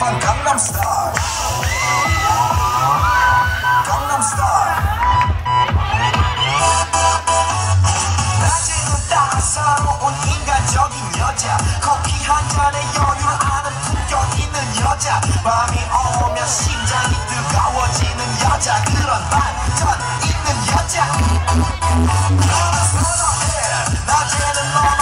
Star Gangnam Star 낮에는 따사로운 인간적인 여자. 커피 한 잔에 여유를 아는 품격 있는 여자. 밤이 오면 심장이 뜨거워지는 여자. 그런 반전 있는 여자. 너는 선호해 낮에는 너만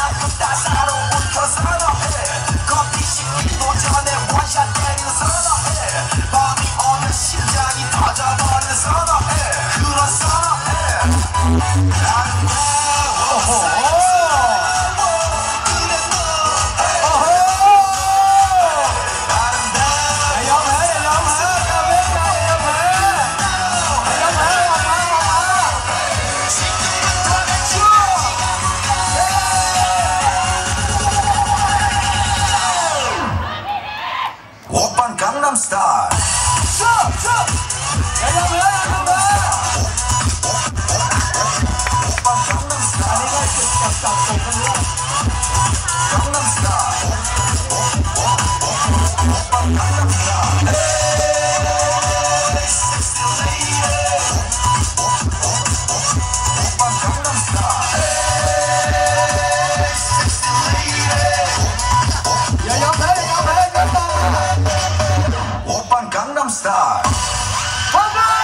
강남스타일. 오 Rockstar. Vamos!